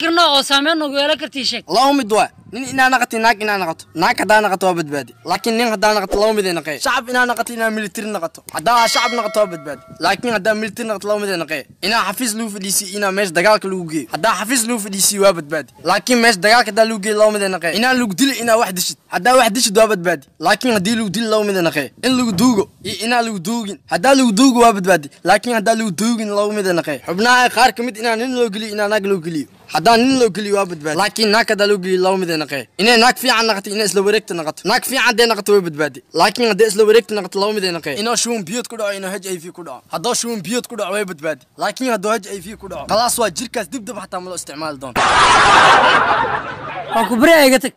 kirno oo saameyn nagu yeelan kartii sheeg laba mid waa نين إنا نقط ناك إنا نقط ناك هذا نقط وابد بادي لكن نين هذا نقط لو مدين نقي. شعب إنا نقط إنا ميلتر نقط هذا شعب نقط وابد بادي لكن هذا ميلتر نقط لو مدين نقي. إنا حفيز لو في ديسي إنا مش دجال كلوجي هذا حفيز لو في ديسي وابد بادي لكن مش دجال كده لوجي لو مدين نقي. إنا لو دل إنا واحد شت. هذا واحد شت وابد بادي لكن هذا لو دل لو مدين نقي. إن لو دوجو إنا لو دوجين هذا لو دوجو وابد بادي لكن هذا لو دوجين لو مدين نقي. حبنا خارك مدين إنا نين لو قلي إنا ناقل هذا نين لو وابد بادي لكن ناك هذا لو قلي لو مدين naqee inay naag fiican naqato inay isla wareegta naqato naag fiican hadday naqato way badbaadi laakiin hadday isla wareegta naqato laba mid ay naqee inoo shuun biyood ku dhaco inoo h i v ku dhaco haddoo shuun biyood ku dhaco way badbaadi laakiin haddoo h i v ku dhaco khalaas waa jirkaas dib dib xataa ma loo isticmaali doono waa ku beri iga tag